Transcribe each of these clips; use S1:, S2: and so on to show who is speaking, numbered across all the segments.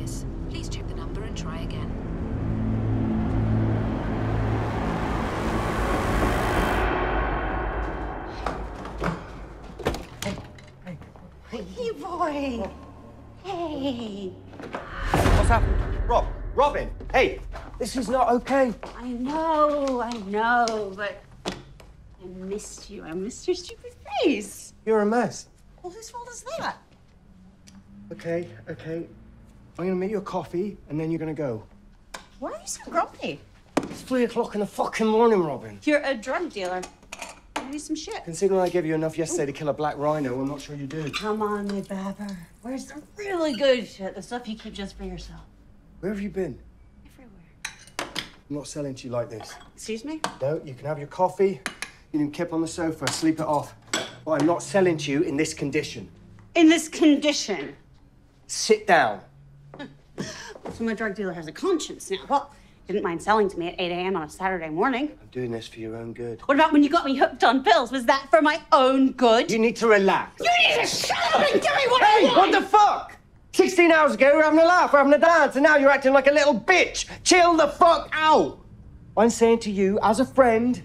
S1: service. Please check the number and try again. Hey, hey. Hey, boy. Hey.
S2: What's happened? Rob, Robin, hey, this is not okay.
S1: I know, I know, but I missed you. I missed your stupid face.
S2: You're a mess.
S1: Well, whose fault is that?
S2: Okay, okay. I'm gonna make you a coffee and then you're gonna go.
S1: Why are you so grumpy?
S2: It's three o'clock in the fucking morning, Robin.
S1: You're a drug dealer. Maybe some shit.
S2: Considering I gave you enough yesterday to kill a black rhino, I'm not sure you do.
S1: Come on, my babber. Where's the really good shit? The stuff you keep just for yourself.
S2: Where have you been?
S1: Everywhere.
S2: I'm not selling to you like this.
S1: Excuse me?
S2: No, you can have your coffee. You can keep on the sofa, sleep it off. But I'm not selling to you in this condition.
S1: In this condition.
S2: Sit down.
S1: So my drug dealer has a conscience now. Well, didn't mind selling to me at 8 a.m. on a Saturday morning.
S2: I'm doing this for your own good.
S1: What about when you got me hooked on pills? Was that for my own good?
S2: You need to relax.
S1: You need to shut up and give me what
S2: Hey,
S1: I want!
S2: what the fuck? 16 hours ago, we were having a laugh, we we're having a dance, and now you're acting like a little bitch. Chill the fuck out. I'm saying to you, as a friend,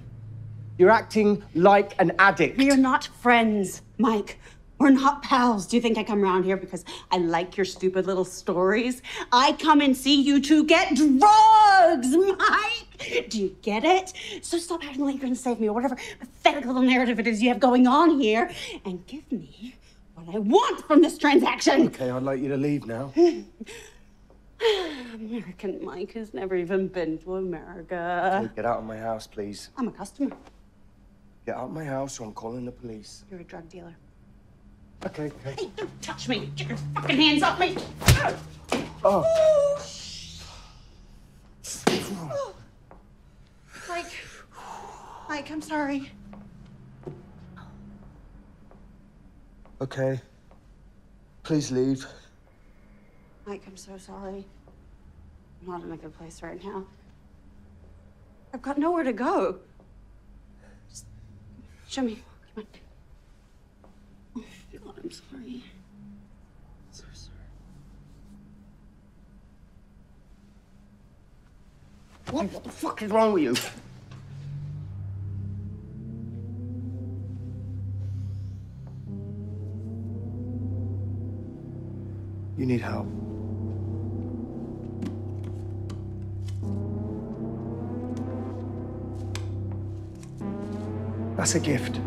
S2: you're acting like an addict.
S1: We're not friends, Mike. We're not pals. Do you think I come around here because I like your stupid little stories? I come and see you to get drugs, Mike. Do you get it? So stop acting like you're gonna save me or whatever pathetic little narrative it is you have going on here and give me what I want from this transaction.
S2: Okay, I'd like you to leave now.
S1: American Mike has never even been to America.
S2: Get out of my house, please.
S1: I'm a customer.
S2: Get out of my house or I'm calling the police.
S1: You're a drug dealer.
S2: Okay, okay.
S1: Hey, don't touch me. Get your fucking hands off me.
S2: Oh.
S1: oh Mike. Mike, I'm sorry.
S2: Okay. Please leave.
S1: Mike, I'm so sorry. I'm not in a good place right now. I've got nowhere to go. Just show me. Come on. I'm sorry. So sorry.
S2: What, what the fuck is wrong with you? You need help. That's a gift.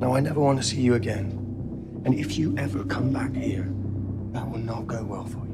S2: Now, I never want to see you again. And if you ever come back here, that will not go well for you.